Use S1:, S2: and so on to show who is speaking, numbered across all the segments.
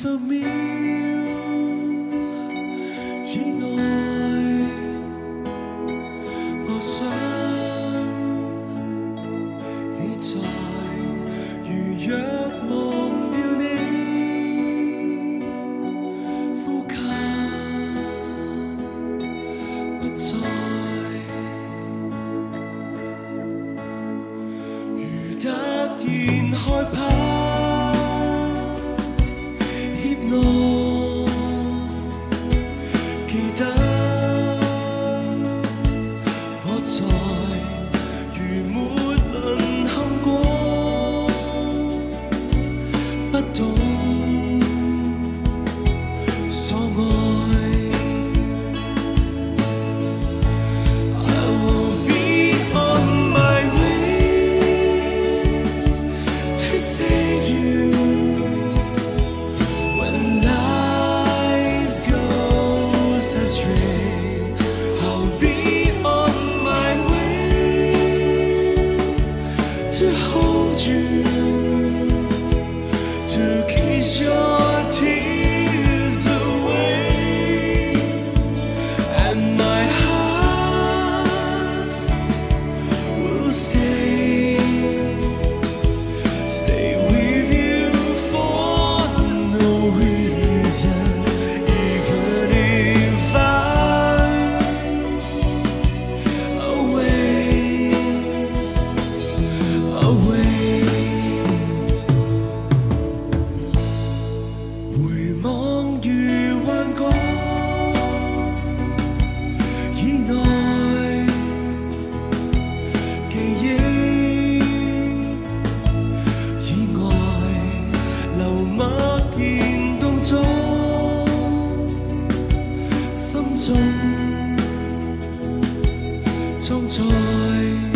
S1: 十秒以内我想你在如若忘掉你呼吸不再如突然害怕 stay. 送在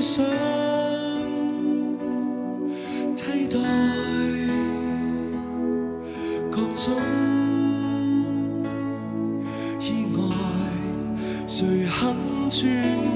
S1: 想替代各种意外，谁肯转？